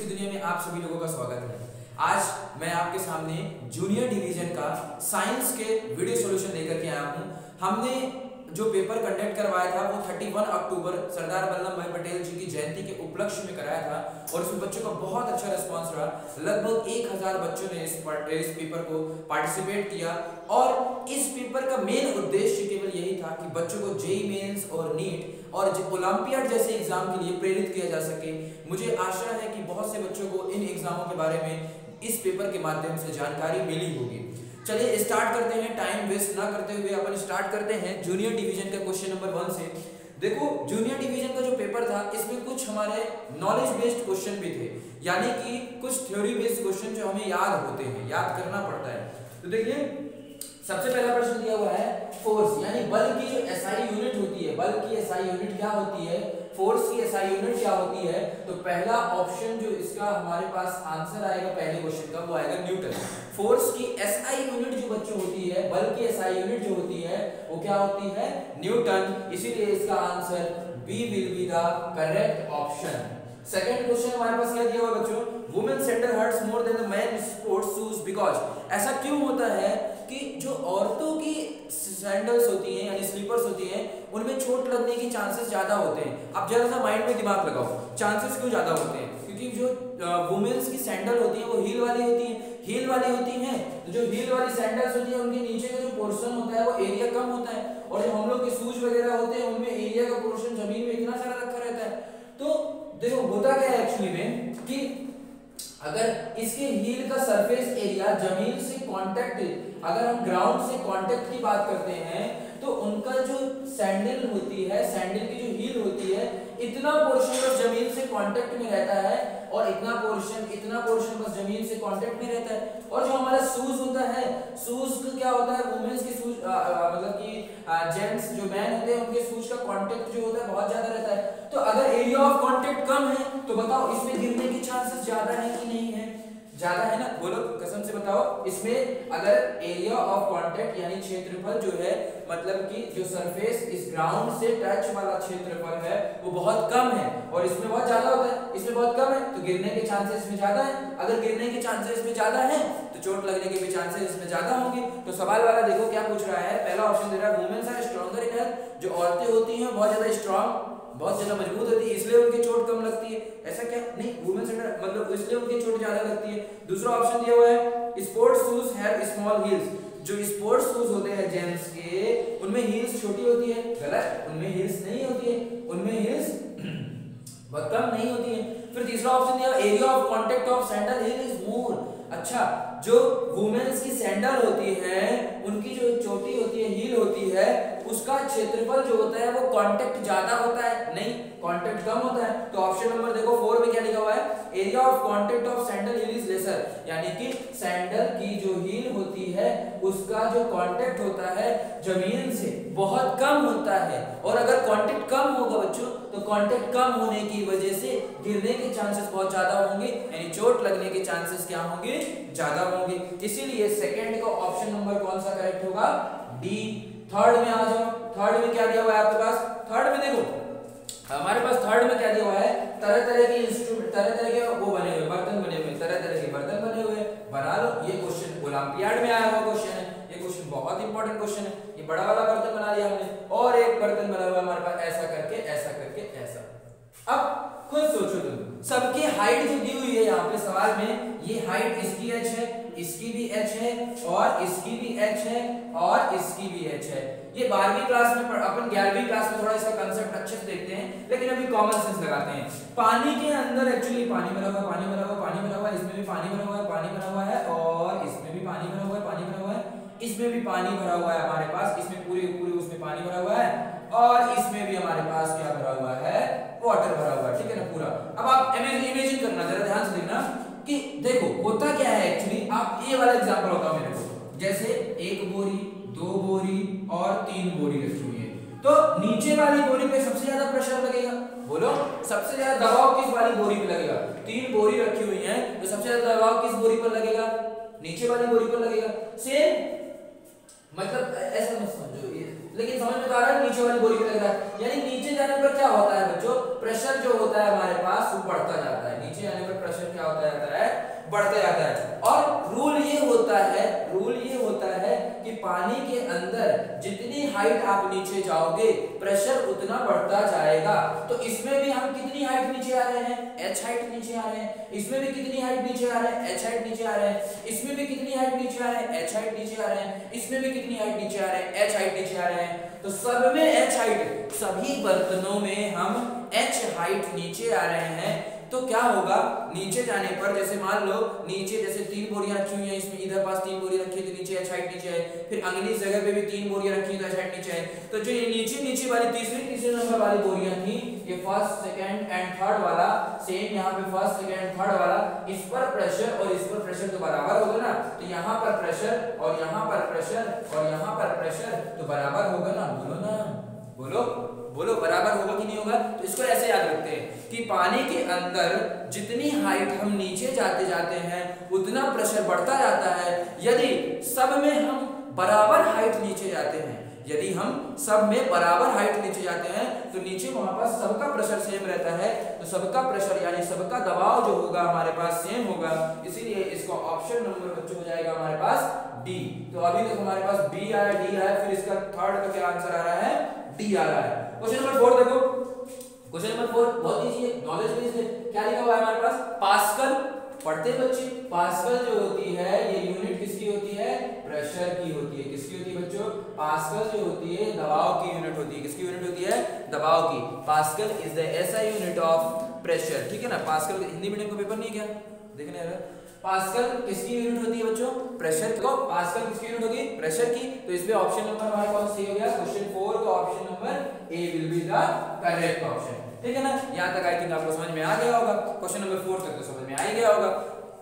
की दुनिया में आप सभी लोगों का स्वागत है। आज मैं आपके सामने जूनियर डिवीज़न का साइंस के वीडियो सॉल्यूशन लेकर के आया हूँ। हमने जो पेपर कंडक्ट करवाया था वो 31 अक्टूबर सरदार वल्लभ भाई पटेल जी की जयंती के उपलक्ष्य में कराया था और उसमें बच्चों का बहुत अच्छा रिस्पांस रहा। लगभग 1000 बच्चों ने इस, इस पेपर को पार्टिसिपेट किया और इस पेपर का मेन उद्देश्य केवल यही था कि बच्चों को जेई मेंस और नीट और ओलंपियाड जैसे एग्ज़ाम के लिए प्रेरित किया जा सके। मुझे आशा है कि बहुत से बच्चों को इन एग्जामों के बारे में इस पेपर के माध्यम से जानकारी मिली होगी। चलिए स्टार्ट करते हैं। टाइम वेस्ट ना करते हुए अपन स्टार्ट करते हैं जूनियर डिवीज़न का क्वेश्चन नंबर वन से। देखो जूनियर डिवीज़न का जो पेपर था, इसमें कुछ हमारे नॉलेज बेस्ड क्वेश्चन भी थे। यानी कि कुछ थ्योरी बेस्ड क्वेश्चन जो हमें याद होते हैं, याद करना पड़ता है। तो देखिए, सबसे पहला प्रश्न दिया हुआ है फोर्स यानी बल की जो एसआई यूनिट होती है, बल की एसआई यूनिट क्या होती है? फोर्स की एसआई यूनिट क्या होती है? तो पहला ऑप्शन जो इसका हमारे पास आंसर आएगा, पहले क्वेश्चन का, वो आएगा न्यूटन फोर्स की एसआई यूनिट जो बच्चों होती है, बल की एसआई यूनिट जो होती है, वो क्या होती है? न्यूटन इसीलिए इसका answer B will be the correct option second question हमारे पास क्या दिया हुआ बच्चों? Women centre hurts more than the man sports shoes because ऐसा क्यों होता है? कि जो औरतों की सैंडल्स होती हैं, यानी स्लीपर्स होती हैं, उनमें चोट लगने की चांसेस ज़्यादा होते हैं। अब जरा सा माइंड में दिमाग लगाओ चांसेस क्यों ज़्यादा होते हैं? क्योंकि जो वुमेन्स की सैंडल होती है, वो हील वाली होती है। हील वाली होती हैं, जो हील वाली सैंडल्स होती है, उनके नीचे का जो पोर्शन होता है, वो एरिया कम होता है। और जो हम लोग के शूज़ वगैरह होते हैं, उनमें एरिया का पोर्शन ज़मीन में इतना सारा रखा रहता है। तो देखो, होता क्या है एक्चुअली में, कि अगर इसके हील का सरफेस एरिया ज़मीन से कांटेक्ट अगर हम ग्राउंड से कांटेक्ट की बात करते हैं तो उनका जो सैंडल होती है सैंडल की जो हील होती है, इतना पोर्शन बस ज़मीन से कांटेक्ट में रहता है और इतना पोर्शन इतना पोर्शन बस ज़मीन से कांटेक्ट में रहता है। और जो हमारा शूज़ होता है शूज़ का क्या होता है वुमेन्स के शूज़ मतलब कि जेंट्स जो मैन होते हैं, उनके शूज़ का कांटेक्ट जो होता है, बहुत ज़्यादा रहता है। तो अगर एरिया ऑफ़ कांटेक्ट कम है तो बताओ, इसमें गिरने के चांसेस ज़्यादा है कि नहीं है? ज़्यादा है ना? बोलो, कसम से बताओ। इसमें अगर एरिया ऑफ़ कांटेक्ट यानी क्षेत्रफल जो है मतलब कि जो सरफेस इस ग्राउंड से टच वाला क्षेत्रफल है, वो बहुत कम है। और इसमें बहुत ज़्यादा होता है, इसमें बहुत कम है तो गिरने के चांसेस में ज़्यादा है। अगर गिरने के चांसेस में ज़्यादा है चोट लगने के भी चांसेस इसमें ज़्यादा होंगे। तो सवाल वाला देखो क्या पूछ रहा है। पहला ऑप्शन दे रहा है womens are stronger in health जो औरतें होती हैं, बहुत ज़्यादा स्ट्रॉन्ग बहुत ज़्यादा मज़बूत होती है, इसलिए उनकी चोट कम लगती है। ऐसा क्या? नहीं वुमेन सेंटर मतलब इसलिए उनकी चोट ज़्यादा लगती है। दूसरा ऑप्शन दिया हुआ है sports shoes have small heels जो स्पोर्ट्स शूज़ होते हैं जेंट्स के, उनमें हील्स छोटी होती है। गलत, उनमें हील्स नहीं होती है। उनमें हील्स बहुत कम नहीं होती है। फिर तीसरा ऑप्शन दिया area of contact of sandal heel is more अच्छा जो वुमेन्स की सैंडल होती है, उनकी जो चोटी होती है हील होती है, उसका क्षेत्रफल जो होता है, वो कांटेक्ट ज़्यादा होता है। नहीं कांटेक्ट कम होता है। तो ऑप्शन नंबर देखो फोर में क्या लिखा हुआ है? Area of contact of sandal heel is lesser यानी कि सैंडल की जो हील होती है, उसका जो कांटेक्ट होता है, ज़मीन से बहुत कम होता है। और अगर कांटेक्ट कम होगा बच्चों तो कांटेक्ट कम होने की वजह से गिरने के चांसेस बहुत ज़्यादा होंगे। यानी चोट लगने के चांसेस क्या होंगे? ज़्यादा होंगे इसीलिए सेकंड का ऑप्शन नंबर कौन सा करेक्ट होगा? डी थर्ड में आ जाओ। थर्ड में क्या दिया हुआ है आपके पास? थर्ड में देखो। हमारे पास थर्ड में क्या दिया हुआ है? तरह तरह के इंस्ट्रूमेंट तरह तरह के वो बने हुए, बर्तन बने हुए तरह तरह के बर्तन बने हुए। बना लो। ये क्वेश्चन ओलंपियाड में आया हुआ क्वेश्चन है। ये क्वेश्चन बहुत इंपॉर्टेंट क्वेश्चन है। ये बड़ा वाला बर्तन बना लिया हमने। और एक बर्तन बना हुआ हमारे पास, ऐसा करके ऐसा करके, ऐसा। अब खुद सोचो तुम। सबकी हाइट जो दी हुई है यहाँ पे सवाल में, ये हाइट इसकी एच है इसकी भी एच है, और इसकी भी एच है, और इसकी भी एच है। ये बारहवीं क्लास में अपन ग्यारहवीं क्लास में थोड़ा इसका कंसेप्ट अच्छे से देखते हैं, लेकिन अभी कॉमन सेंस लगाते हैं। पानी के अंदर एक्चुअली पानी भरा हुआ, पानी भरा हुआ, पानी भरा हुआ, इसमें भी पानी भरा हुआ है, पानी भरा हुआ है, और इसमें भी पानी भरा हुआ है, पानी भरा हुआ है। इसमें भी पानी भरा हुआ है हमारे पास, इसमें पूरे पूरे उसमें पानी भरा हुआ है, और इसमें भी हमारे पास क्या भरा हुआ है? वाटर भरा हुआ है, ठीक है ना, पूरा। अब आप इमेजिन करना, जरा ध्यान से देखना। कि देखो, होता क्या है एक्चुअली आप ये वाला एग्जांपल होता मेरे को। जैसे एक बोरी, दो बोरी और तीन बोरी रखी हुई है। तो नीचे वाली बोरी पे सबसे ज़्यादा प्रेशर लगेगा? बोलो, सबसे ज़्यादा दबाव किस वाली बोरी पे लगेगा? तीन बोरी रखी हुई है तो सबसे ज़्यादा दबाव किस बोरी पर लगेगा? नीचे वाली बोरी पर लगेगा। सेम मतलब ऐसा समझो लेकिन समझ में तो आ रहा है नीचे वाली गोली की लग रहा है। यानी नीचे जाने पर क्या होता है बच्चों? प्रेशर जो होता है हमारे पास, वो बढ़ता जाता है। नीचे जाने पर प्रेशर क्या होता जाता है? बढ़ता जाता है। और रूल ये होता है रूल ये होता है कि पानी के अंदर जितनी हाइट आप नीचे जाओगे प्रेशर उतना बढ़ता जाएगा। तो इसमें भी हम कितनी हाइट नीचे आ रहे हैं? एच हाइट नीचे आ रहे हैं। इसमें भी कितनी हाइट नीचे आ रहे हैं? एच हाइट नीचे आ रहे हैं। इसमें भी कितनी हाइट नीचे आ रहे हैं? एच हाइट नीचे आ रहे हैं। इसमें भी कितनी हाइट नीचे आ रहे हैं? एच हाइट नीचे आ रहे हैं। तो सब में एच हाइट सभी बर्तनों में हम एच हाइट नीचे आ रहे हैं। तो क्या होगा? नीचे जाने पर जैसे मान लो, नीचे जैसे तीन बोरियाँ रखी हुई हैं, इसमें इधर पास तीन बोरियाँ रखी है तो नीचे एच हाइट नीचे है। फिर अगली जगह पे भी तीन बोरियाँ रखी है तो एच नीचे है। तो जो ये नीचे नीचे वाली तीसरी, तीसरे नंबर वाली बोरियाँ थी, ये फ़र्स्ट सेकंड एंड थर्ड वाला सेम यहाँ पे फ़र्स्ट सेकंड थर्ड वाला, इस पर प्रेशर और इस पर प्रेशर तो बराबर होगा ना? तो यहाँ पर प्रेशर और यहाँ पर प्रेशर और यहाँ पर प्रेशर तो बराबर होगा ना? बोलो ना। बोलो। बोलो, बराबर होगा कि नहीं होगा? तो इसको ऐसे याद रखते हैं कि पानी के अंदर जितनी हाइट हम नीचे जाते जाते हैं, उतना प्रेशर बढ़ता जाता है। यदि सब में हम बराबर हाइट नीचे जाते हैं, यदि हम सब में बराबर हाइट नीचे जाते हैं तो नीचे वहाँ पर सबका प्रेशर सेम रहता है। तो सबका प्रेशर यानी सबका दबाव जो होगा हमारे पास सेम होगा। इसीलिए इसका ऑप्शन नंबर बच्चों हो जाएगा हमारे पास डी तो अभी तक तो हमारे पास बी आया डी आया, फिर इसका थर्ड का क्या आंसर आ रहा है? डी आ रहा है। क्वेश्चन नंबर फोर देखो। क्वेश्चन नंबर फोर बहुत इजी है नॉलेज बेस्ड है। क्या लिखा हुआ है हमारे पास? पास्कल पढ़ते बच्चे। पास्कल जो होती है, ये यूनिट किसकी होती है? प्रेशर की होती है। किसकी होती है बच्चों? पास्कल जो होती है, दबाव की यूनिट होती है। किसकी यूनिट होती है? दबाव की। Pascal is the SI unit of pressure ठीक है ना? पास्कल हिंदी मीडियम का पेपर नहीं क्या? देखने रहा पास्कल किसकी यूनिट होती है बच्चों? प्रेशर तो पास्कल किसकी यूनिट होगी? प्रेशर की। तो इसमें ऑप्शन नंबर हमारे पास सही हो गया। क्वेश्चन 4 का option number A will be the correct option ठीक है ना? यहाँ तक आई थिंक आपको समझ में आ गया होगा। क्वेश्चन नंबर 4 तक तो समझ में आ ही गया होगा।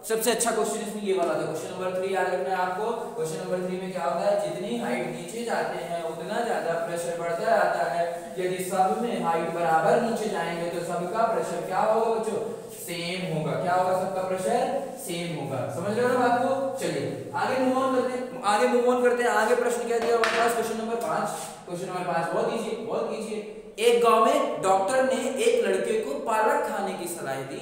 सबसे अच्छा क्वेश्चन इसमें ये वाला था। क्वेश्चन नंबर थ्री याद रखना है आपको। क्वेश्चन नंबर थ्री में क्या होता है? जितनी हाइट नीचे जाते हैं, उतना ज़्यादा प्रेशर बढ़ता जाता है। यदि सब में हाइट बराबर नीचे जाएँगे तो सबका प्रेशर क्या होगा बच्चों? सेम होगा। क्या होगा सबका प्रेशर सेम होगा। समझ रहे हो ना बात को? चलिए, आगे मूव ऑन करते आगे मूव ऑन करते हैं। आगे प्रश्न क्या दिया? हमारे पास क्वेश्चन नंबर पाँच। क्वेश्चन नंबर पाँच, बहुत इजी बहुत इजी एक गाँव में डॉक्टर ने एक लड़के को पालक खाने की सलाह दी।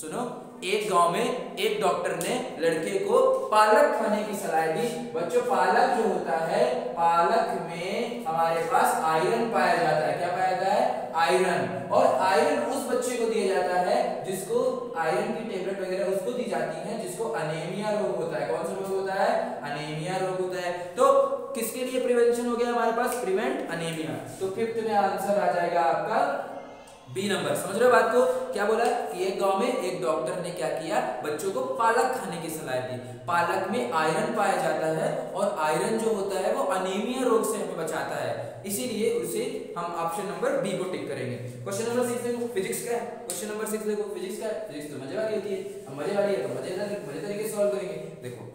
सुनो एक गाँव में एक डॉक्टर ने लड़के को पालक खाने की सलाह दी। बच्चों, पालक जो होता है, पालक में हमारे पास आयरन पाया जाता है। क्या पाया जाता है? आयरन और आयरन उस बच्चे को दिया जाता है जिसको आयरन की टेबलेट वगैरह उसको दी जाती है, जिसको अनेमिया रोग होता है। कौन सा रोग होता है? अनेमिया रोग होता है। तो किसके लिए प्रिवेंशन हो गया हमारे पास? प्रिवेंट अनेमिया तो फिफ्थ में आंसर आ जाएगा आपका। बी नंबर समझ रहे हो बात को? क्या बोला? कि एक गाँव में एक डॉक्टर ने क्या किया? बच्चों को पालक खाने की सलाह दी। पालक में आयरन पाया जाता है और आयरन जो होता है वो अनीमिया रोग से हमें बचाता है। इसीलिए उसे हम ऑप्शन नंबर बी को टिक करेंगे। क्वेश्चन नंबर सिक्स देखो। फिजिक्स क्या है। क्वेश्चन नंबर सिक्स देखो। फिजिक्स क्या है। फिजिक्स तो मज़े वाली होती है। मज़े वाली है तो मज़ेदार मज़े तरीके से सॉल्व करेंगे। देखो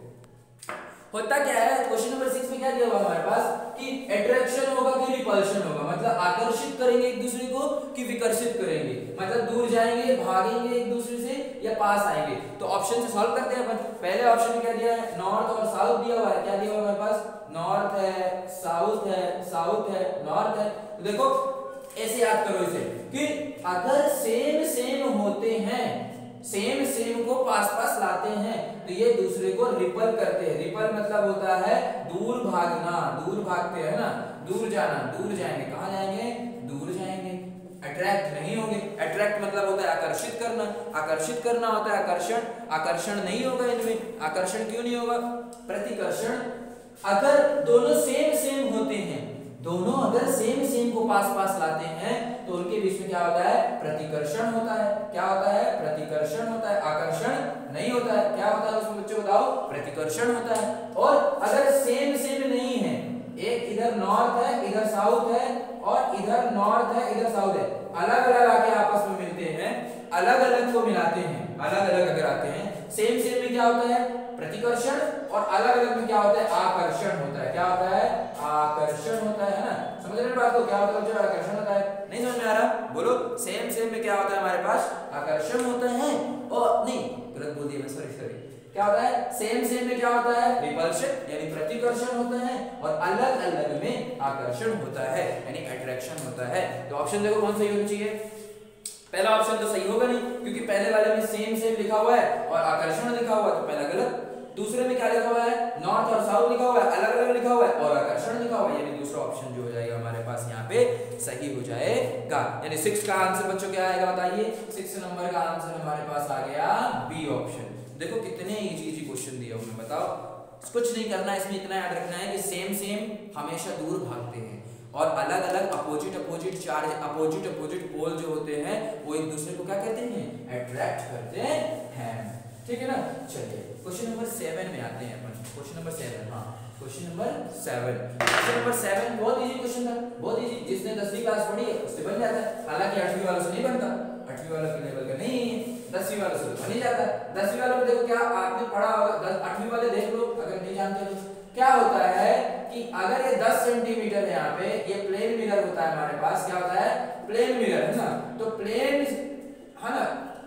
होता क्या है? क्वेश्चन नंबर सिक्स में क्या दिया हुआ हमारे पास? कि अट्रैक्शन होगा कि रिपल्शन होगा? मतलब आकर्षित करेंगे एक दूसरे को कि विकर्षित करेंगे? मतलब दूर जाएँगे, भागेंगे एक दूसरे से या पास आएँगे? तो ऑप्शन से सॉल्व करते हैं अपन। पहले ऑप्शन में क्या दिया है? नॉर्थ और साउथ दिया हुआ है। क्या दिया हुआ हमारे पास? नॉर्थ है साउथ है साउथ है नॉर्थ है। तो देखो, ऐसे याद करो इसे। कि अगर सेम सेम होते हैं सेम सेम को पास पास लाते हैं तो ये दूसरे को रिपल करते हैं। रिपल मतलब होता है दूर भागना, दूर भागते हैं ना? दूर जाना, दूर जाएँगे। कहा जाएँगे? दूर जाएँगे। अट्रैक्ट नहीं होंगे। अट्रैक्ट मतलब होता है आकर्षित करना। आकर्षित करना होता है आकर्षण। आकर्षण नहीं होगा इनमें। आकर्षण क्यों नहीं होगा? प्रतिकर्षण। अगर दोनों सेम सेम होते हैं दोनों अगर सेम सेम को पास पास लाते हैं तो उनके बीच में क्या होता है? प्रतिकर्षण होता है। क्या होता है? प्रतिकर्षण होता है। आकर्षण नहीं होता है। क्या होता है उसमें बच्चों बताओ? प्रतिकर्षण होता है। और अगर सेम सेम नहीं है, एक इधर नॉर्थ है, इधर साउथ है, और इधर नॉर्थ है, इधर साउथ है अलग अलग आके आपस में मिलते हैं अलग अलग को मिलाते हैं अलग अलग अगर आते हैं सेम सेम में क्या होता है? प्रतिकर्षण और अलग अलग में क्या होता है? आकर्षण होता है। क्या होता है? आकर्षण होता है ना? समझ रहे बात को? क्या होता है? आकर्षण होता है। नहीं समझ में आ रहा? बोलो। सेम सेम में क्या होता है हमारे पास? आकर्षण होता है। और नहीं गलत बोल दिया सॉरी सॉरी क्या होता है? सेम सेम में क्या होता है? रिपल्शन यानी प्रतिकर्षण होता है। और अलग अलग में आकर्षण होता है, यानी अट्रैक्शन होता है। तो ऑप्शन देखो कौन सा होना चाहिए। पहला ऑप्शन तो सही होगा नहीं, क्योंकि पहले वाले में सेम सेम लिखा हुआ है और आकर्षण लिखा हुआ है तो पहला गलत। दूसरे में क्या लिखा हुआ है? नॉर्थ और साउथ लिखा हुआ है अलग अलग लिखा हुआ है और आकर्षण लिखा हुआ है, यानी दूसरा ऑप्शन जो हो जाएगा हमारे पास यहाँ पे सही हो जाएगा। यानी सिक्स का आंसर बच्चों क्या आएगा बताइए? सिक्स नंबर का आंसर हमारे पास आ गया बी ऑप्शन देखो कितने इजी इजी क्वेश्चन दिया हमें बताओ। कुछ नहीं करना, इसमें इतना याद रखना है कि सेम सेम हमेशा दूर भागते हैं। और अलग अलग opposite opposite charge opposite opposite pole जो होते हैं, वो एक दूसरे को क्या कहते हैं? अट्रैक्ट करते हैं। ठीक है ना? चलिए। क्वेश्चन नंबर सेवन में आते हैं अपन। क्वेश्चन नंबर सेवन हाँ। Question number seven question number seven बहुत इजी क्वेश्चन था। बहुत इजी जिसने दसवीं क्लास पढ़ी है उससे बन जाता। है हालाँकि आठवीं वालों से नहीं बनता। आठवीं वालों के लेवल का नहीं है। दसवीं वालों से बन ही जाता। है दसवीं वालों में देखो, क्या आपने पढ़ा होगा? आठवीं वाले देख लो, अगर नहीं जानते तो। क्या होता है कि अगर ये 10 सेंटीमीटर है यहाँ पे, ये प्लेन मिरर होता है हमारे पास, क्या होता है? प्लेन मिरर है ना? तो प्लेन है ना?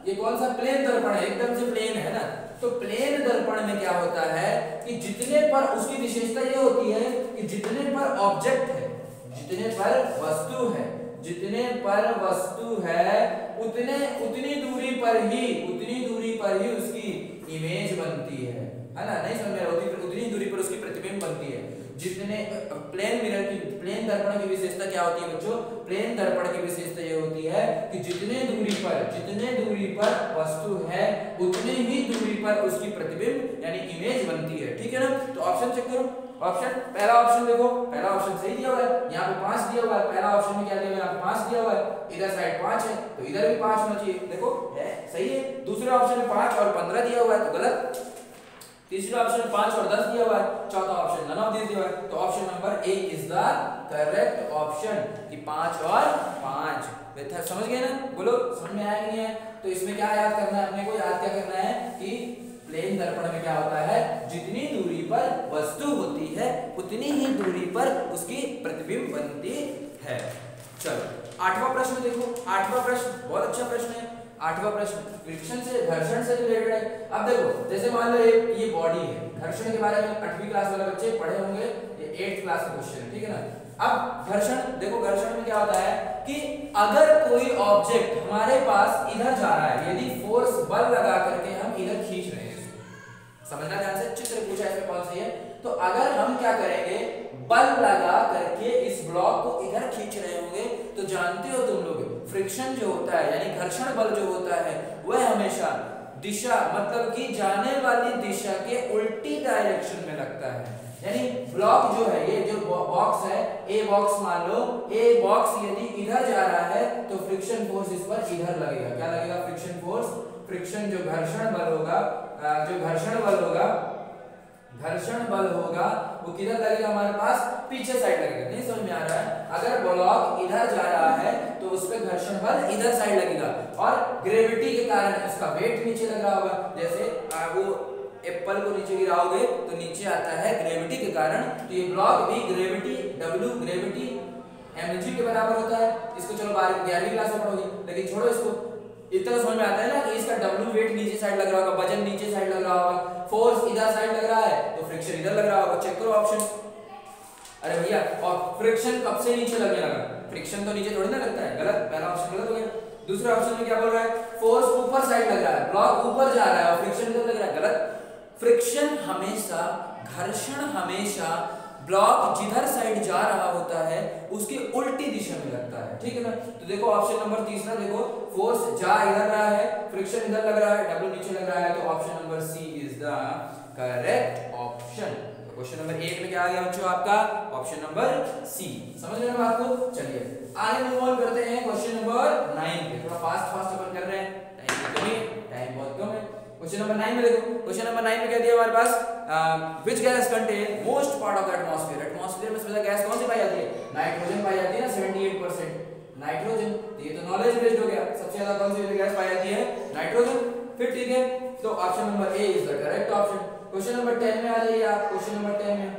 ये कौन सा प्लेन दर्पण है? एकदम से प्लेन है ना? तो प्लेन दर्पण में क्या होता है कि जितने पर उसकी विशेषता ये होती है कि जितने पर ऑब्जेक्ट है, जितने पर वस्तु है, जितने पर वस्तु है, उतने, उतनी दूरी पर ही, उतनी दूरी पर ही उसकी इमेज बनती है। है ना? नहीं समझ में उतनी दूरी पर उसकी प्रतिबिंब बनती है। जितने प्लेन मिरर की, प्लेन दर्पण की विशेषता क्या होती है बच्चों? प्लेन दर्पण की विशेषता ये होती है कि जितने दूरी पर, जितने दूरी पर वस्तु है, उतने ही दूरी पर उसकी प्रतिबिंब, यानी इमेज बनती है। ठीक है ना? तो ऑप्शन चेक करो। ऑप्शन पहला ऑप्शन देखो। पहला ऑप्शन सही दिया हुआ है। यहाँ पे पाँच दिया हुआ है। पहला ऑप्शन में क्या दिया हुआ है? पाँच दिया हुआ है। इधर साइड पाँच है। तो इधर भी पाँच होना चाहिए। देखो, है, सही है। दूसरे ऑप्शन में पाँच और पंद्रह दिया हुआ है तो गलत। तीसरा ऑप्शन पाँच और दस दिया हुआ है, चौथा ऑप्शन नन ऑफ़ दिस दिया हुआ है। तो option number A is the correct option कि पाँच और पाँच। समझ गए ना? बोलो, समझ में आया कि नहीं है तो इसमें क्या याद करना है? अपने को याद क्या करना है कि प्लेन दर्पण में क्या होता है? जितनी दूरी पर वस्तु होती है, उतनी ही दूरी पर उसकी प्रतिबिंब बनती है। चलो, आठवां प्रश्न देखो। आठवां प्रश्न, बहुत अच्छा प्रश्न है। आठवां प्रश्न फ्रिक्शन से, घर्षण से रिलेटेड है, अब देखो, जैसे मान लो ये ये बॉडी है, घर्षण के बारे में आठवीं क्लास वाले बच्चे पढ़े होंगे, ये एट्थ क्लास का क्वेश्चन है ठीक है ना? अब घर्षण, देखो घर्षण में क्या होता है कि अगर कोई ऑब्जेक्ट हमारे पास इधर जा रहा है, यदि फोर्स बल लगा करके हम इधर खींच रहे हैं, समझना ध्यान से, चित्र पूछा इसमें कौन सी है? तो अगर हम क्या करेंगे, बल लगा करके इस ब्लॉक को इधर खींच रहे होंगे तो जानते हो तुम लोग फ्रिक्शन जो होता है, यानी घर्षण बल जो होता है, वह हमेशा दिशा मतलब कि जाने वाली दिशा के उल्टी डायरेक्शन में लगता है। यानी ब्लॉक जो है, ये जो बॉक्स है ए बॉक्स मान लो ए बॉक्स यदि इधर जा रहा है तो फ्रिक्शन फोर्स इस पर इधर लगेगा। क्या लगेगा फ्रिक्शन फोर्स फ्रिक्शन जो घर्षण बल होगा जो घर्षण बल होगा घर्षण बल होगा, वो किधर लगेगा हमारे पास? पीछे साइड लगेगा। नहीं समझ में आ रहा है? अगर ब्लॉक इधर जा रहा है तो उस पर घर्षण बल इधर साइड लगेगा। और ग्रेविटी के कारण इसका वेट नीचे लग रहा होगा। जैसे वो एप्पल को नीचे गिराओगे तो नीचे आता है ग्रेविटी के कारण। तो ये ब्लॉक भी ग्रेविटी डब्ल्यू ग्रेविटी एमजी के बराबर होता है। इसको चलो बारह ग्यारहवीं क्लास में पढ़ोगे। लेकिन छोड़ो इसको। इतना समझ में आता है ना कि इसका डब्ल्यू वेट नीचे साइड लग रहा होगा, वज़न नीचे साइड लग रहा होगा फोर्स इधर साइड लग रहा है तो फ्रिक्शन इधर लग रहा होगा। चेक करो ऑप्शन अरे भैया, और फ्रिक्शन कब से नीचे लगने लगा? फ्रिक्शन तो नीचे थोड़ी ना लगता है। गलत, पहला ऑप्शन गलत हो गया। दूसरे ऑप्शन में क्या बोल रहा है? फोर्स ऊपर साइड लग रहा है ब्लॉक ऊपर जा रहा है और फ्रिक्शन इधर लग रहा है। गलत। फ्रिक्शन हमेशा, घर्षण हमेशा ब्लॉक जिधर साइड जा रहा होता है, उसकी उल्टी दिशा में लगता है। ठीक है ना? तो देखो ऑप्शन नंबर तीसरा देखो फोर्स जा इधर रहा है फ्रिक्शन इधर लग रहा है डब्ल्यू नीचे लग रहा है तो option number C is the correct option question number eight में क्या आ गया बच्चों आपका? ऑप्शन नंबर सी समझ रहे हैं बात को? चलिए, आगे मूव ऑन करते हैं क्वेश्चन नंबर नाइन पे। थोड़ा फास्ट फास्ट अपन कर रहे हैं। टाइम बहुत कम है। क्वेश्चन नंबर नाइन में देखो। क्वेश्चन नंबर नाइन में क्या दिया हमारे पास? Which gas contain most part of the atmosphere atmosphere में सबसे गैस कौन सी पाई जाती है? नाइट्रोजन पाई जाती है ना 78% नाइट्रोजन ये तो नॉलेज बेस्ड हो गया। सबसे ज़्यादा कौन सी गैस पाई जाती है? नाइट्रोजन फिर ठीक है तो option number A is the correct option question number 10 में आ जाइए आप क्वेश्चन नंबर 10 में।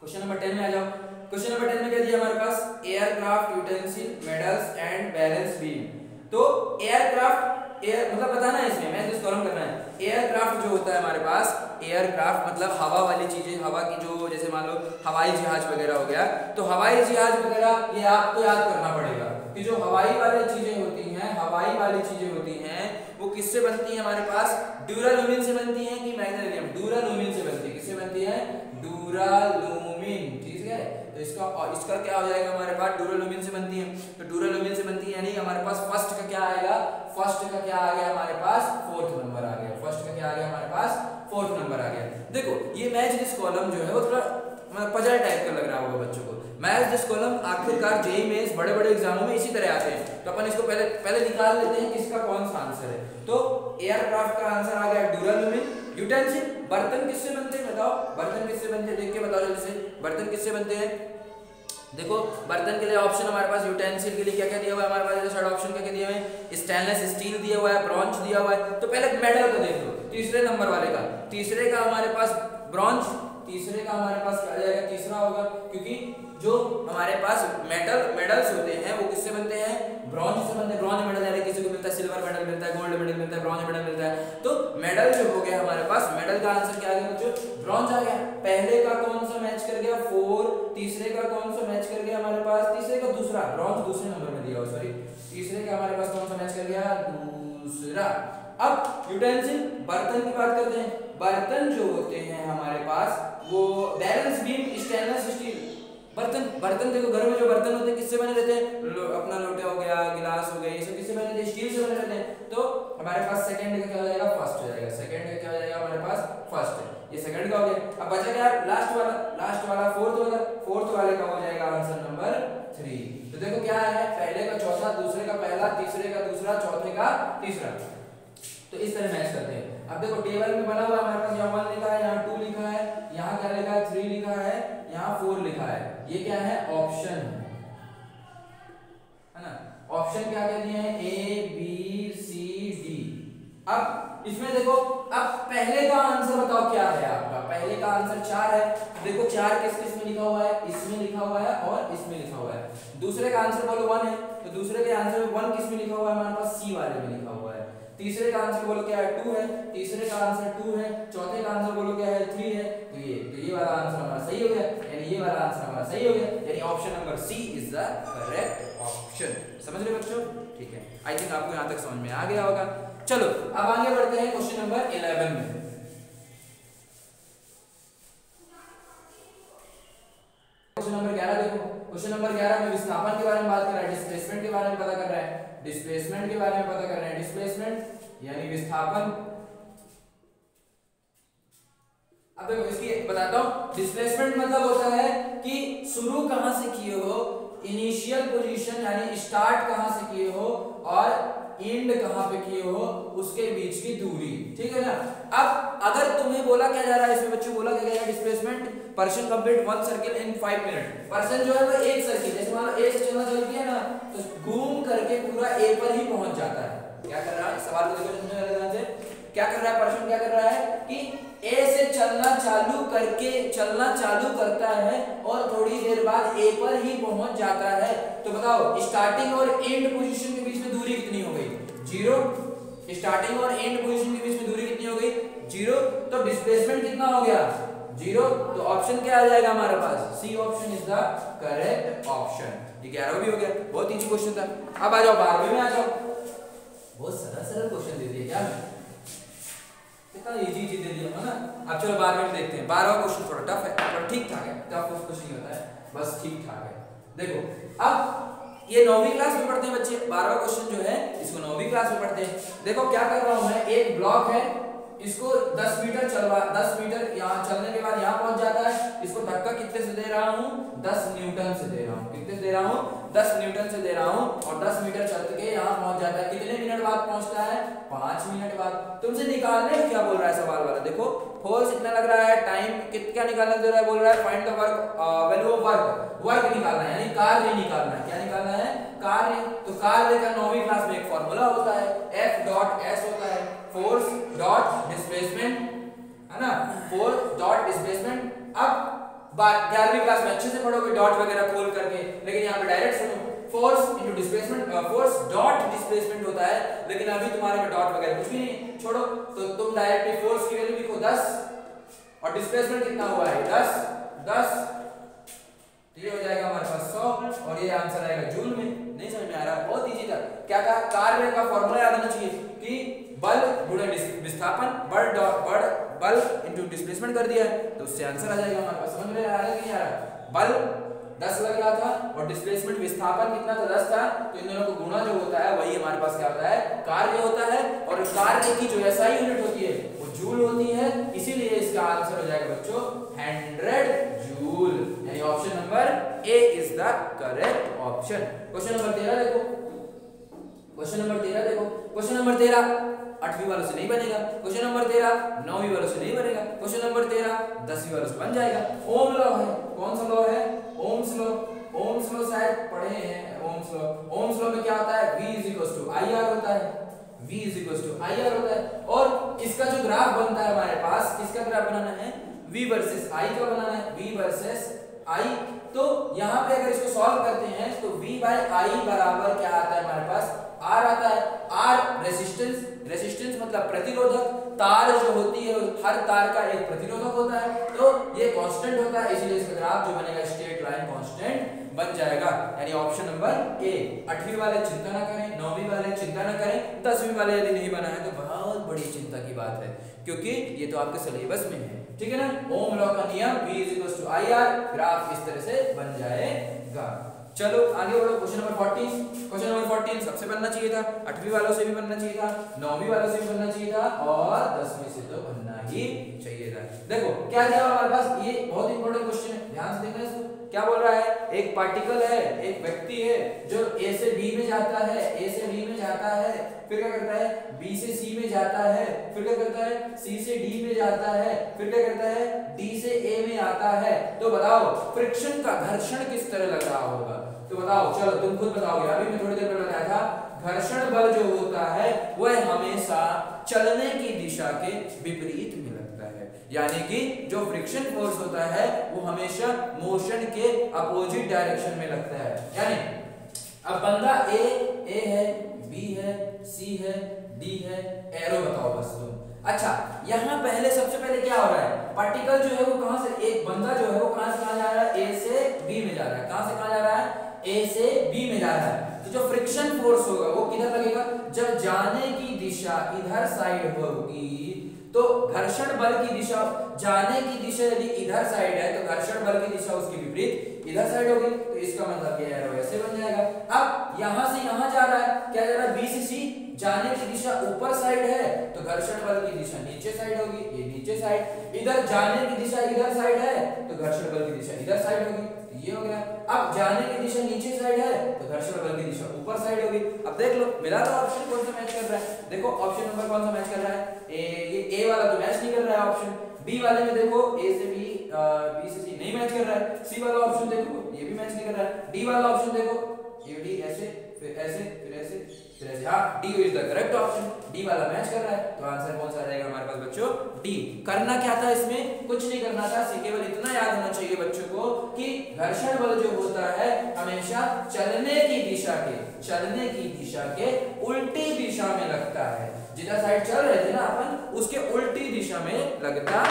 क्वेश्चन नंबर 10 में आ जाओ। क्वेश्चन नंबर 10 में क्या दिया हमारे पास? Aircraft utensil medals and balance beam तो एयरक्राफ्ट एयर मतलब बताना है इसमें, मैं कॉलम करना है। एयरक्राफ्ट जो होता है हमारे पास एयरक्राफ्ट मतलब हवा वाली चीज़ें, हवा की जो, जैसे मान लो हवाई जहाज़ वगैरह हो गया तो हवाई जहाज़ वगैरह ये आपको याद करना पड़ेगा कि जो हवाई वाली चीज़ें होती हैं, हवाई वाली चीज़ें होती हैं, वो किससे बनती है हमारे पास? ड्यूरालुमिन से बनती है कि मैग्नेशियम ड्यूरालुमिन से बनती है। किससे बनती है? है तो इसका इसका क्या हो जाएगा हमारे पास? ड्यूरालुमिन से बनती है। तो ड्यूरालुमिन से बनती है यानी हमारे पास फ़र्स्ट का क्या आएगा? फ़र्स्ट का क्या आ गया हमारे पास? फोर्थ नंबर आ गया। फ़र्स्ट का क्या आ गया हमारे पास? फोर्थ नंबर आ गया। देखो, ये मैच दिस कॉलम जो है वो थोड़ा पजल टाइप का लग रहा होगा बच्चों को। मैथ दिस कॉलम आखिरकार जेई में बड़े बड़े एग्जामों में इसी तरह आते हैं। तो अपन इसको पहले पहले निकाल लेते हैं किसका कौन सा आंसर है। तो एयरक्राफ्ट का आंसर आ गया ड्यूरालुमिन यूटेंसिल बर्तन किससे बनते हैं बताओ? बर्तन किससे बनते हैं? देख के बताओ जल्दी से। बर्तन किससे बनते हैं? देखो, बर्तन के लिए ऑप्शन हमारे पास यूटेंसिल के लिए क्या क्या दिया हुआ है? हमारे पास जैसे थर्ड ऑप्शन क्या क्या दिया हुआ है? स्टेनलेस स्टील दिया हुआ है ब्रॉन्ज दिया हुआ है। तो पहले मेटल का देख लो। तीसरे नंबर वाले का। तीसरे का हमारे पास ब्रॉन्ज तीसरे का हमारे पास क्या जाएगा? तीसरा होगा, क्योंकि जो हमारे पास मेटल मेडल्स होते हैं, वो किससे बनते हैं? ब्रॉन्ज से बनते हैं। ब्रॉन्ज मेडल यानी किसी को मिलता है सिल्वर मेडल मिलता है गोल्ड मेडल मिलता है ब्रॉन्ज मेडल मिलता है। तो मेडल जो हो गया हमारे पास मेडल का आंसर क्या आ गया बच्चों? ब्रॉन्ज आ गया। पहले का कौन सा मैच कर गया? फोर तीसरे का कौन सा मैच कर गया हमारे पास? तीसरे का दूसरा। ब्रॉन्ज दूसरे नंबर में दिया सॉरी तीसरे का हमारे पास कौन सा मैच कर गया? दूसरा। अब यूटेंसिल बर्तन की बात करते हैं। बर्तन जो होते हैं हमारे पास वो बैलेंस बीम स्टेनलेस स्टील बर्तन बर्तन देखो, घर में जो बर्तन होते हैं, किससे बने रहते हैं? अपना लोटे हो गया, गिलास हो गया, ये सब किससे बने रहते हैं? स्टील से बने रहते हैं। तो हमारे पास सेकंड का क्या हो जाएगा? फ़र्स्ट हो जाएगा। सेकंड का क्या हो जाएगा? हमारे पास फ़र्स्ट ये सेकंड का हो गया। अब बचा क्या? लास्ट वाला लास्ट वाला फोर्थ वाला। फोर्थ वाले का हो जाएगा आंसर नंबर थ्री तो देखो क्या है, पहले का चौथा, दूसरे का पहला, तीसरे का दूसरा, चौथे का तीसरा। तो इस तरह मैच करते हैं। अब देखो टेबल में बना हुआ हमारे पास यहाँ वन लिखा है, यहाँ टू लिखा है। ये क्या है? ऑप्शन है ना? ऑप्शन क्या क्या दिए हैं? ए बी सी डी अब इसमें देखो, अब पहले का आंसर बताओ क्या है आपका? पहले का आंसर चार है। देखो, चार किस किसमें लिखा हुआ है? इसमें लिखा हुआ है और इसमें लिखा हुआ है। दूसरे का आंसर बोलो वन है। तो दूसरे के आंसर में वन किसमें लिखा हुआ है? हमारे पास सी वाले में लिखा हुआ है। तीसरे का आंसर बोलो क्या है? टू है। तीसरे का आंसर टू है। चौथे का आंसर बोलो क्या है? थ्री है। तो ये तो ये वाला आंसर हमारा सही हो गया। यानी ये वाला आंसर हमारा सही हो गया। यानी option number C is the correct option समझ रहे बच्चों? ठीक है। आई थिंक आपको यहाँ तक समझ में आ गया होगा। चलो, अब आगे बढ़ते हैं क्वेश्चन नंबर इलेवन में। क्वेश्चन नंबर ग्यारह देखो। क्वेश्चन नंबर ग्यारह में विस्थापन के बारे में बात कर रहा है डिस्प्लेसमेंट के बारे में पता कर रहा है। डिस्प्लेसमेंट के बारे में पता कर रहे हैं। डिस्प्लेसमेंट यानी विस्थापन। अब देखो इसकी बताता हूँ। डिस्प्लेसमेंट मतलब होता है कि शुरू कहाँ से किए हो? इनिशियल पोजीशन यानी स्टार्ट कहाँ से किए हो? और एंड कहाँ पे किए हो? उसके बीच की दूरी। ठीक है ना? अब अगर तुम्हें बोला क्या जा रहा है, इसमें बच्चों बोला क्या गया displacement person complete one circle in five minute person जो है वो एक सर्किल जैसे मान लो ए से चलना चालू किया ना तो घूम करके पूरा ए पर ही पहुँच जाता है। क्या कर रहा है? सवाल को देखो समझने वाले ध्यान से क्या कर रहा है? पर्सन क्या कर रहा है? कि ए से चलना चालू करके, चलना चालू करता है और थोड़ी देर बाद ए पर ही पहुँच जाता है। तो बताओ स्टार्टिंग और एंड पोजीशन के बीच में दूरी कितनी हो गई? ज़ीरो स्टार्टिंग और एंड पोजीशन के बीच में दूरी कितनी हो गई? ज़ीरो तो डिस्प्लेसमेंट कितना हो गया? ज़ीरो तो ऑप्शन क्या आ जाएगा हमारे पास? C option is the correct option ये ग्यारह भी हो गया। बहुत इजी क्वेश्चन था। अब आ जाओ, बारहवें में आ जाओ। बहुत सरल सरल क्वेश्चन दे दिया क्या? कितना इजी इजी दे दिया ना। अब चलो बारहवें में देखते हैं। बारहवा क्वेश्चन थोड़ा टफ है थोड़ा ठीक ठाक है। टफ कुछ नहीं होता है, बस ठीक ठाक है। देखो, अब ये नौवीं क्लास में पढ़ते हैं बच्चे। बारहवा क्वेश्चन जो है, इसको नौवीं क्लास में पढ़ते हैं। देखो, क्या कर रहा हूँ मैं? एक ब्लॉक है, इसको 10 मीटर चलवा 10 मीटर यहाँ चलने के बाद यहाँ पहुँच जाता है। इसको धक्का कितने से दे रहा हूँ? 10 न्यूटन से दे रहा हूँ। कितने से दे रहा हूँ? 10 न्यूटन से दे रहा हूँ और 10 मीटर चल के यहाँ पहुँच जाता है। कितने मिनट बाद पहुँचता है? पाँच मिनट बाद। तुमसे निकालने क्या बोल रहा है सवाल वाला? देखो फोर्स इतना लग रहा है टाइम क्या निकालना दे रहा है? बोल रहा है find the work value of work work निकालना है, यानी कार्य निकालना है। क्या निकालना है? कार्य तो कार्य का नौवीं क्लास में एक फॉर्मूला होता है। F डॉट S होता है। फोर्स डॉट डिस्प्लेसमेंट है ना? फोर्स डॉट डिस्प्लेसमेंट अब ग्यारहवीं क्लास में अच्छे से पढ़ोगे डॉट वगैरह खोल करके। लेकिन यहाँ पे डायरेक्ट सुनो force into displacement force dot displacement होता है, लेकिन अभी तुम्हारे में डॉट वगैरह कुछ भी नहीं छोड़ो तो तुम डायरेक्टली फोर्स की वैल्यू लिखो 10 और डिस्प्लेसमेंट कितना हुआ है? 10 10 तो ये हो जाएगा हमारे पास 100 और ये आंसर आएगा जूल में। नहीं समझ में आ रहा? बहुत इजी था। क्या था? कार्य का फॉर्मूला याद होना चाहिए कि बल गुणा विस्थापन, बल बल बल इनटू डिस्प्लेसमेंट कर दिया है तो उससे आंसर आ जाएगा हमारे पास। समझ में आ रहा है नहीं आ बल दस लग रहा था और डिस्प्लेसमेंट विस्थापन कितना था? दस था। तो इन दोनों को गुणा जो होता है, वही हमारे पास क्या होता है? कार्य होता है और कार्य की जो ऐसा यूनिट होती है, वो जूल होती है। इसीलिए इसका आंसर हो जाएगा बच्चों हंड्रेड जूल यानी option number A is the correct option question number तेरह देखो। क्वेश्चन नंबर तेरह देखो। क्वेश्चन नंबर तेरह। आठवीं वालों से नहीं बनेगा। क्वेश्चन नंबर तेरह, नौवीं वालों से नहीं बनेगा। क्वेश्चन नंबर तेरह, दसवीं वालों से बन जाएगा। ओम लॉ है। कौन सा लॉ है? Ohm's law. ओम्स लॉ शायद पढ़े हैं। Ohm's law. ओम्स लॉ में क्या होता है? V is equal to I R होता है। V equal to I R होता है। और इसका जो ग्राफ बनता है हमारे पास, किसका ग्राफ बनाना है? V वर्सेस i का बनाना है। V वर्सेस i तो यहाँ पे अगर इसको सॉल्व करते हैं तो v बाय i बराबर क्या आता है हमारे पास? R आता है R रेजिस्टेंस रेजिस्टेंस मतलब प्रतिरोधक, तार जो होती है, हर तार का एक प्रतिरोधक होता है तो ये कांस्टेंट होता है, इसलिए इसका ग्राफ जो बनेगा स्ट्रेट लाइन कांस्टेंट बन जाएगा। यानी ऑप्शन नंबर ए आठवीं वाले चिंता ना करें, नौवीं वाले चिंता ना करें, दसवीं वाले यदि नहीं बना है तो बहुत बड़ी चिंता की बात है, क्योंकि ये तो आपके सिलेबस में है। ठीक है ना? ओम लॉ का नियम v आई आर ग्राफ इस तरह से बन जाएगा। चलो, आगे बढ़ो क्वेश्चन नंबर 14 क्वेश्चन नंबर 14 सबसे बनना चाहिए था, आठवीं वालों से भी बनना चाहिए था, नौवीं वालों से भी बनना चाहिए था, और दसवीं से तो बनना ही चाहिए था देखो, क्या दिया हमारे पास? ये बहुत इंपॉर्टेंट क्वेश्चन है। ध्यान से देखना इसको। क्या बोल रहा है? एक पार्टिकल है, एक व्यक्ति है जो ए से बी में जाता है ए से बी में जाता है, फिर क्या करता है? बी से सी में जाता है, फिर क्या करता है? सी से डी में जाता है, फिर क्या करता है? डी से ए में आता है। तो बताओ फ्रिक्शन का घर्षण किस तरह लग रहा होगा? तो बताओ, चलो तुम खुद बताओगे। अभी मैं थोड़ी देर पहले बताया था, घर्षण बल जो होता है, वह हमेशा चलने की दिशा के विपरीत में लगता है। यानी कि जो फ्रिक्शन फोर्स होता है, वो हमेशा मोशन के अपोजिट डायरेक्शन में लगता है। यानी, अब बंदा ए ए है बी है सी है डी है एरो बताओ बस तुम। अच्छा यहाँ पहले, सबसे पहले क्या हो रहा है? पार्टिकल जो है वो कहाँ से, एक बंदा जो है वो कहाँ से कहाँ जा रहा है? ए से बी में जा रहा है। कहाँ से कहाँ जा रहा है? ए से बी में जा रहा है। तो जो फ्रिक्शन फोर्स होगा, वो किधर लगेगा? जब जाने की दिशा इधर साइड होगी तो घर्षण बल की दिशा, जाने की दिशा यदि इधर साइड है तो घर्षण बल की दिशा उसकी विपरीत इधर साइड होगी। तो इसका मतलब ये एरो ऐसे बन जाएगा। अब यहाँ से यहाँ जा रहा है, क्या जा रहा है? बी से सी जाने की दिशा ऊपर साइड है तो घर्षण बल की दिशा नीचे साइड होगी, ये नीचे साइड इधर जाने की दिशा इधर साइड है तो घर्षण बल की दिशा इधर साइड होगी। ये हो गया। अब जाने की दिशा नीचे साइड है तो घर्षण बल की दिशा ऊपर साइड होगी। अब देख लो मेरा तो ऑप्शन कौन सा मैच कर रहा है? देखो ऑप्शन नंबर कौन सा मैच कर रहा है? ए ये ए वाला तो मैच नहीं कर रहा है ऑप्शन बी वाले में देखो ए से बी बी से सी नहीं मैच कर रहा है। सी वाला ऑप्शन देखो, ये भी मैच नहीं कर रहा है। डी वाला ऑप्शन देखो, ये डी ऐसे, फिर ऐसे फिर ऐसे। फिर हाँ D is the correct option D वाला मैच कर रहा है तो आंसर कौन सा जाएगा हमारे पास बच्चों? डी करना क्या था इसमें? कुछ नहीं करना था केवल इतना याद होना चाहिए बच्चों को कि घर्षण बल जो होता है, हमेशा चलने की दिशा के, चलने की दिशा के उल्टी दिशा में लगता है। जिधर साइड चल रहे थे ना अपन, उसके उल्टी दिशा में लगता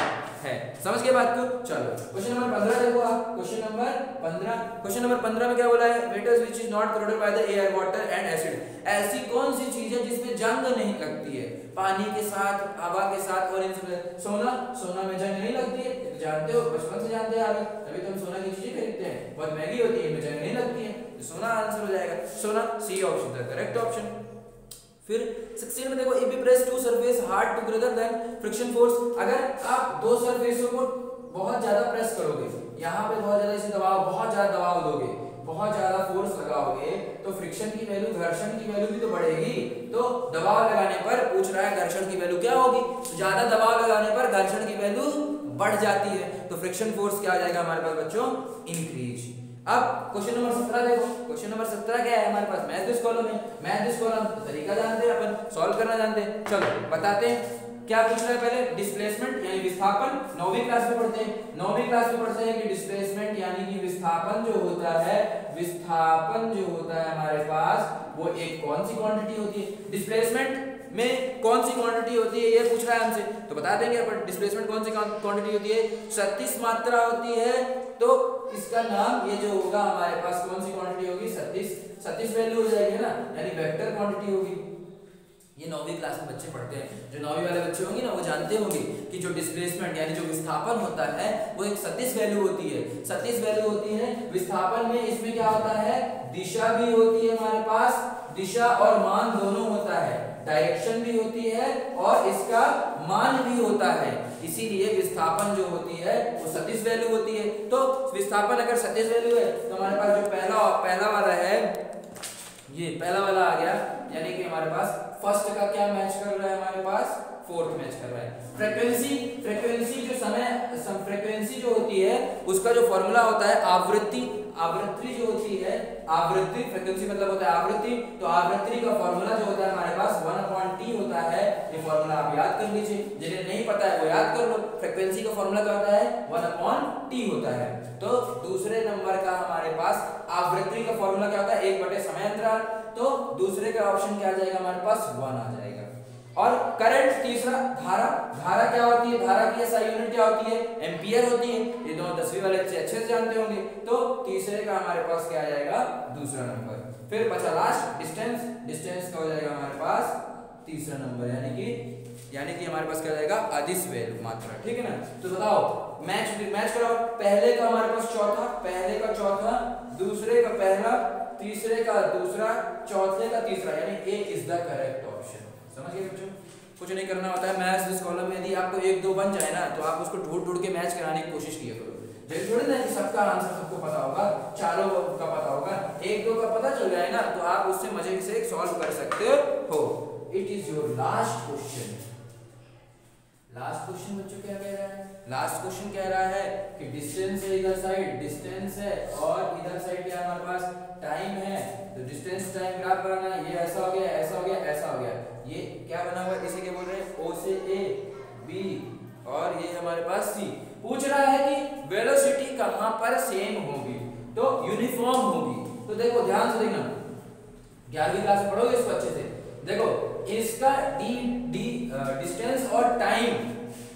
है। समझ गए बात को? चलो। क्वेश्चन नंबर पंद्रह देखो आप। क्वेश्चन नंबर पंद्रह। क्वेश्चन नंबर पंद्रह में क्या बोला है? Metals which is not corroded by the air water and acid ऐसी कौन सी चीज़ है जिसमें जंग नहीं लगती है? पानी के साथ, हवा के साथ और इन सोना? सोना में जंग नहीं लगती है। तो जानते हो, बचपन से जानते हैं आगे तभी तो हम सोना की चीज़ें खरीदते हैं। बहुत महँगी होती है इनमें जंग नहीं लगती है। तो सोना आंसर हो जाएगा। सोना C option the correct option फिर 16 में देखो if you press two surface hard to greater than friction force अगर आप दो सरफेसों को बहुत ज़्यादा प्रेस करोगे, यहाँ पे बहुत ज़्यादा इसे दबाव, बहुत ज़्यादा दबाव दोगे, बहुत ज़्यादा फोर्स लगाओगे तो फ्रिक्शन की वैल्यू घर्षण की वैल्यू भी तो बढ़ेगी। तो दबाव लगाने पर पूछ रहा है, घर्षण की वैल्यू क्या होगी? तो ज़्यादा दबाव लगाने पर घर्षण की वैल्यू बढ़ जाती है। तो फ्रिक्शन फोर्स क्या आ जाएगा हमारे पास बच्चों? इंक्रीज अब क्वेश्चन नंबर सत्रह देखो। क्वेश्चन नंबर सत्रह क्या है हमारे पास? मैथ कॉलम है मैथ कॉलम तरीका जानते हैं, अपन सॉल्व करना जानते हैं। चलो, बताते हैं, क्या पूछ रहा है पहले? डिस्प्लेसमेंट यानी विस्थापन। नौवीं क्लास में पढ़ते हैं। नौवीं क्लास में पढ़ते हैं कि डिस्प्लेसमेंट यानी कि विस्थापन जो होता है, विस्थापन जो होता है हमारे पास, वो एक कौन सी क्वांटिटी होती है? डिस्प्लेसमेंट में कौन सी क्वांटिटी होती है, ये पूछ रहा है हमसे। तो बता देंगे अपन डिस्प्लेसमेंट कौन सी क्वांटिटी होती है? सत्तीस मात्रा होती है तो इसका नाम ये जो होगा, हमारे पास कौन सी क्वांटिटी होगी? सत्तीस। सत्तीस वैल्यू हो जाएगी ना, यानी वेक्टर क्वांटिटी होगी। ये नौवीं क्लास में बच्चे पढ़ते हैं। जो नौवीं वाले बच्चे होंगे ना, वो जानते होंगे कि जो डिस्प्लेसमेंट यानी जो विस्थापन होता है, वो एक सतीश वैल्यू होती है। सतीश वैल्यू होती है, विस्थापन में इसमें क्या होता है? दिशा भी होती है हमारे पास। दिशा और मान दोनों होता है। डायरेक्शन भी होती है और इसका मान भी होता है। इसीलिए विस्थापन जो होती है, वो सतीश वैल्यू होती है। तो विस्थापन अगर सतीश वैल्यू है तो हमारे पास जो पहला पहला वाला है, ये पहला वाला आ गया। यानी कि हमारे पास फ़र्स्ट का क्या मैच कर रहा है हमारे पास? फोर्थ मैच कर रहा है। फ्रीक्वेंसी फ्रीक्वेंसी जो समय फ्रीक्वेंसी जो होती है, उसका जो फॉर्मूला होता है आवृत्ति। आवृत्ति जो होती है, आवृत्ति फ्रीक्वेंसी मतलब होता है आवृत्ति तो आवृत्ति का फॉर्मूला जो होता है हमारे पास वन अपॉन टी होता है। ये फॉर्मूला आप याद कर लीजिए। जिन्हें नहीं पता है वो याद कर लो। फ्रीक्वेंसी का फॉर्मूला क्या होता है? वन अपॉन टी होता है। तो दूसरे नंबर का हमारे पास आवृत्ति का फॉर्मूला क्या होता है? एक बटे समय अंतराल तो दूसरे का ऑप्शन क्या आ जाएगा? हमारे पास वन आ जाएगा। और करंट तीसरा, धारा धारा क्या होती है? धारा की ऐसा यूनिट क्या होती है? एम्पियर होती है। ये दोनों दसवीं वाले अच्छे अच्छे से जानते होंगे। तो तीसरे का हमारे पास क्या आ जाएगा? दूसरा नंबर फिर बचा लास्ट डिस्टेंस डिस्टेंस का हो जाएगा हमारे पास तीसरा नंबर यानी कि यानी कि हमारे पास क्या जाएगा? अधिस वैल्यू मात्रा। ठीक है ना? तो बताओ मैच मैच कराओ। पहले का हमारे पास चौथा, पहले का चौथा, दूसरे का पहला, तीसरे का दूसरा, चौथे का तीसरा। यानी A is the correct option समझ गए बच्चों? कुछ नहीं करना होता है, मैथ्स दिस कॉलम में यदि आपको एक दो बन जाए ना तो आप उसको ढूंढ ढूंढ के मैच कराने की कोशिश किया करो। जब थोड़ी ना कि सबका आंसर सबको पता होगा, चारों का पता होगा, एक दो का पता चल जाए ना तो आप उससे मज़े से सॉल्व कर सकते हो। It is your last question last question बच्चों क्या कह रहा है? लास्ट क्वेश्चन कह रहा है कि डिस्टेंस है इधर साइड डिस्टेंस है और इधर साइड क्या हमारे पास? टाइम है। तो डिस्टेंस टाइम ग्राफ बनाना ये ऐसा हो गया, ऐसा हो गया, ऐसा हो गया। ये क्या बना हुआ इसे क्या बोल रहे हैं? ओ से ए बी और ये हमारे पास सी पूछ रहा है कि वेलोसिटी कहाँ पर सेम होगी? तो यूनिफॉर्म होगी। तो देखो, ध्यान से देखना। ग्यारहवीं क्लास पढ़ोगे इसको अच्छे से? देखो, इसका डी डी डिस्टेंस और टाइम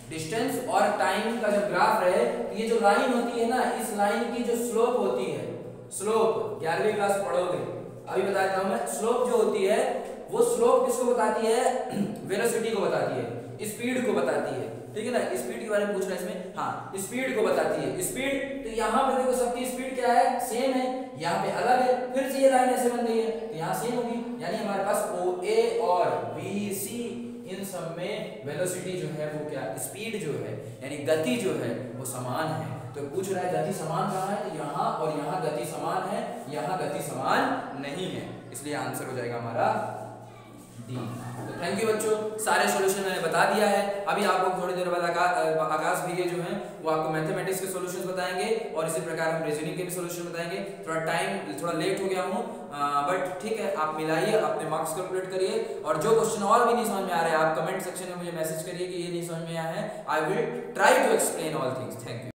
डिस्टेंस और टाइम का जब ग्राफ रहे ये जो लाइन होती है ना, इस लाइन की जो स्लोप होती है स्लोप ग्यारहवीं क्लास पढ़ोगे। अभी बताता हूँ मैं स्लोप जो होती है, वो स्लोप किसको बताती है? वेलोसिटी को बताती है। स्पीड को बताती है। ठीक है ना? स्पीड के बारे में पूछ रहा है इसमें। हाँ स्पीड को बताती है। स्पीड तो यहाँ पे देखो सबकी स्पीड क्या है? सेम है। यहाँ पे अलग है। फिर से ये लाइन ऐसे बन गई है। तो यहाँ सेम होगी। यानी हमारे पास ओ ए और बी सी इन सब में वेलोसिटी जो है वो क्या? स्पीड जो है, यानी गति जो है, वो समान है। तो पूछ रहा है, गति समान कहाँ है? यहाँ, और यहाँ गति समान है, यहाँ गति समान नहीं है। इसलिए आंसर हो जाएगा हमारा डी तो थैंक यू बच्चों, सारे सॉल्यूशन मैंने बता दिया है। अभी आपको थोड़ी देर बाद आकाश भैया जो हैं, वो आपको मैथमेटिक्स के सॉल्यूशंस बताएँगे, और इसी प्रकार हम रीजनिंग के भी सॉल्यूशन बताएँगे। थोड़ा टाइम थोड़ा लेट हो गया हूँ बट ठीक है, आप मिलाइए, अपने मार्क्स कैलकुलेट करिए, और जो क्वेश्चन और भी नहीं समझ में आ रहे हैं, आप कमेंट सेक्शन में मुझे मैसेज करिए कि ये नहीं समझ में आया है। I will try to explain all things thank you